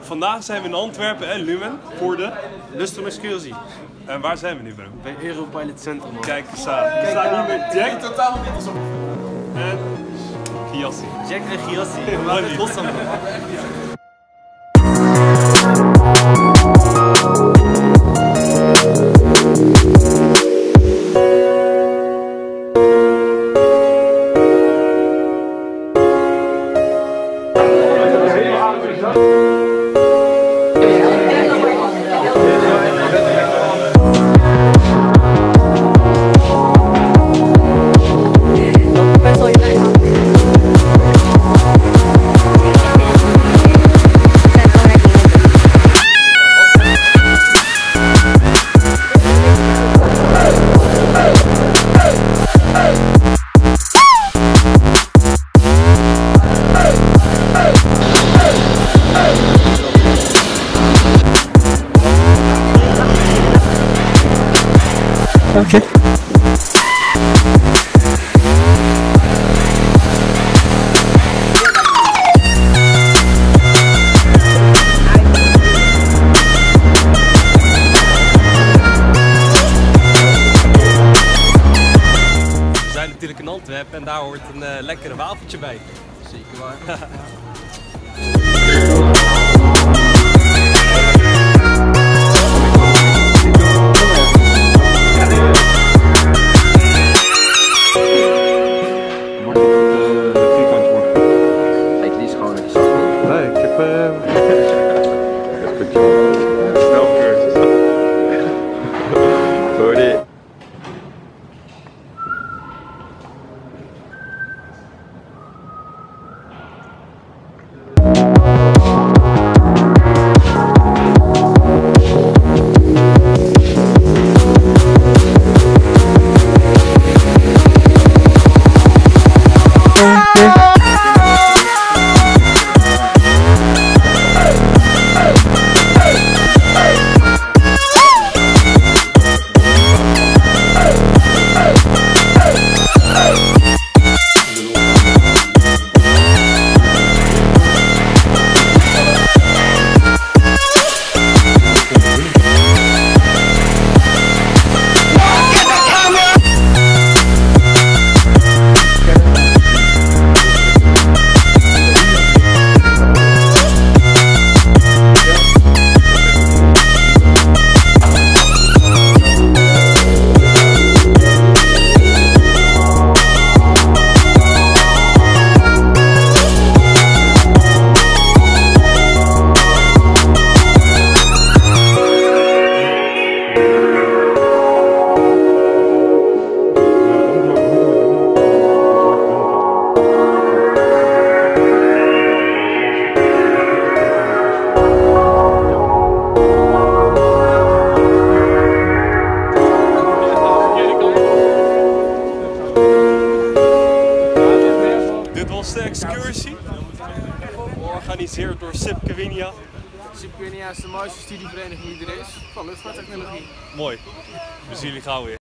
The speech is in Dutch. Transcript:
Vandaag zijn we in Antwerpen en Lumen voor de... Lustrum excursie. En waar zijn we nu bro? Bij Europilot Centrum. man. Kijk eens aan. We staan hier met Jack Totaal niet eens op. en Giassi. Jack en Giassi. We maken het los aan. We zijn natuurlijk in Antwerpen en daar hoort een eh, lekkere wafeltje bij. Zeker waar. That's good. Put it. Excursie. Georganiseerd door Sipke Winia. Sipquinia is de mooiste studievereniging die er is van luchtvaarttechnologie. Mooi. We zien jullie gauw weer.